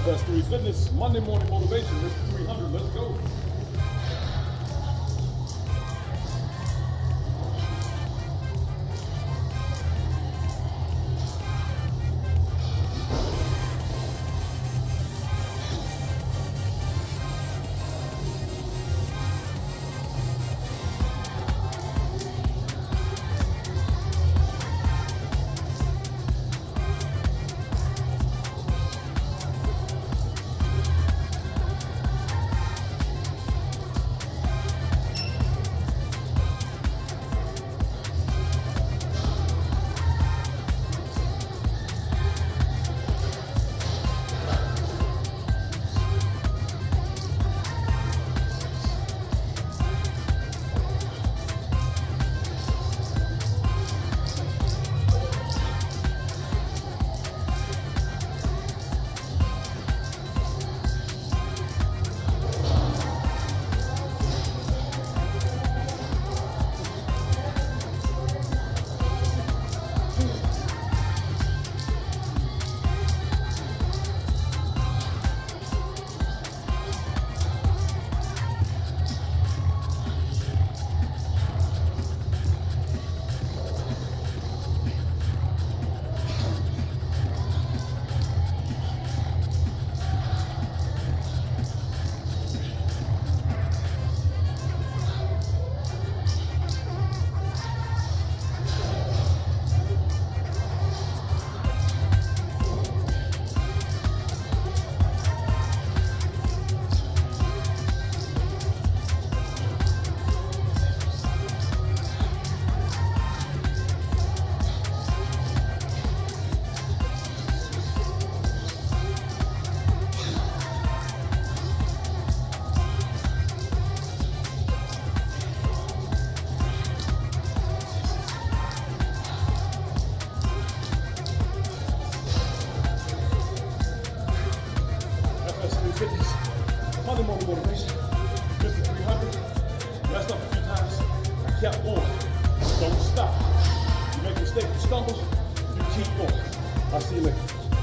FS3 Fitness, Monday Morning Motivation, Mr. 300. Let's go. FS3 Fitness, Monday Morning Motivation, Mr. 300. Messed up a few times. I kept going. Don't stop. You make mistakes, you stumble, you keep going. I'll see you later.